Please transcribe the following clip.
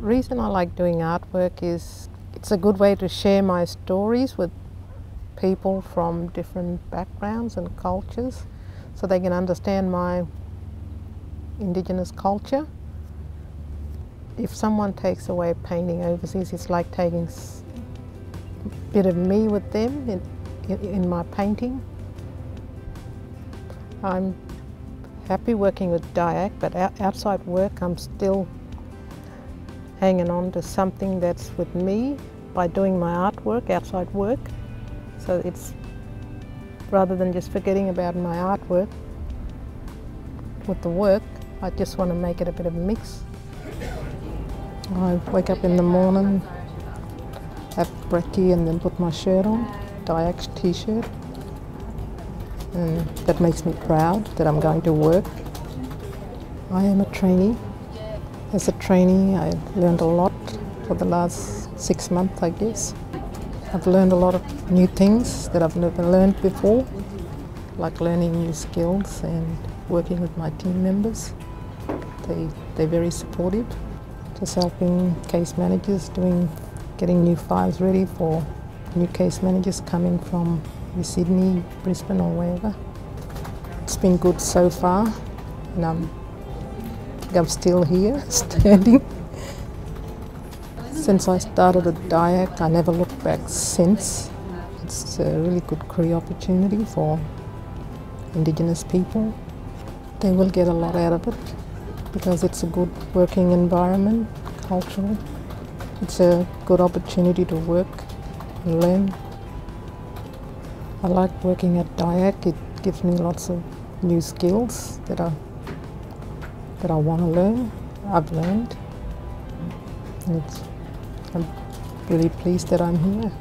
reason I like doing artwork is it's a good way to share my stories with people from different backgrounds and cultures so they can understand my indigenous culture. If someone takes away painting overseas, it's like taking a bit of me with them in, in, my painting. I'm happy working with DIAC, but outside work I'm still hanging on to something that's with me by doing my artwork outside work. So it's rather than just forgetting about my artwork with the work, I just want to make it a bit of a mix. I wake up in the morning, have brekkie and then put my shirt on, DIAC t-shirt. And that makes me proud that I'm going to work. I am a trainee as a trainee, I learned a lot for the last six months, I guess. I've learned a lot of new things that I've never learned before, like learning new skills and working with my team members. They, they're very supportive, just helping case managers doing, getting new files ready for new case managers coming from Sydney, Brisbane or wherever. It's been good so far and I'm I'm still here, standing. Since I started at DIAC, I never looked back since. It's a really good career opportunity for Indigenous people. They will get a lot out of it because it's a good working environment, cultural. It's a good opportunity to work and learn. I like working at DIAC. It gives me lots of new skills that are that I want to learn, I've learned. And I'm really pleased that I'm here.